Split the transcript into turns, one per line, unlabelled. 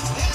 Podcast.